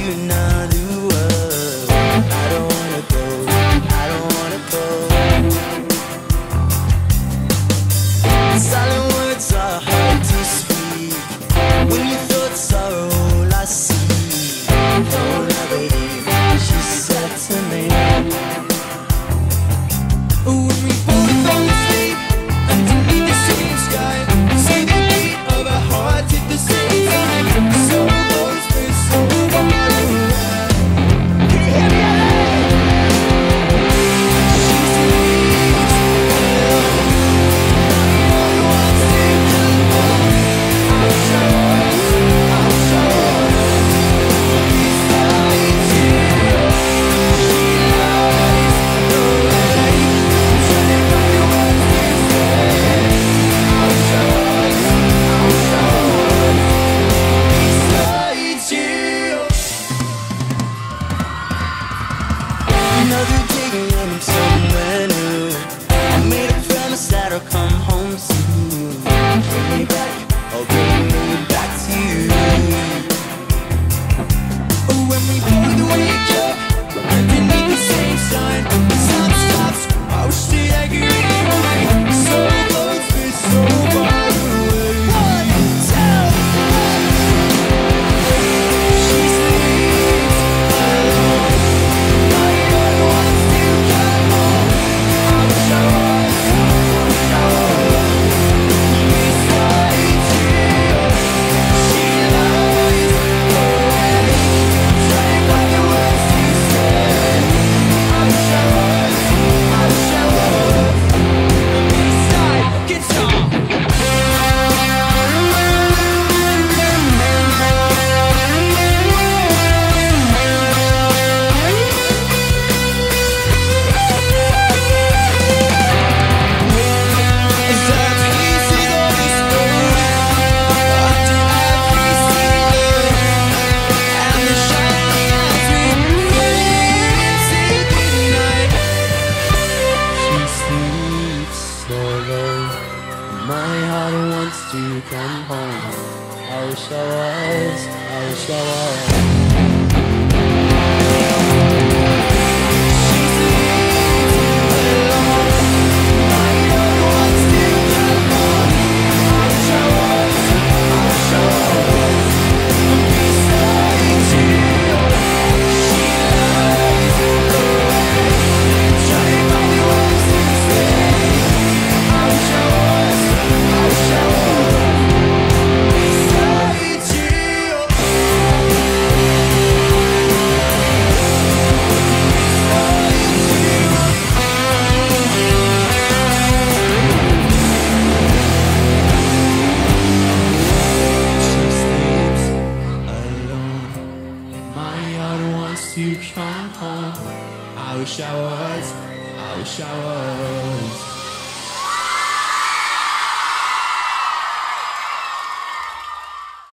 you know. to come home. I wish I was, I wish I was. To come home.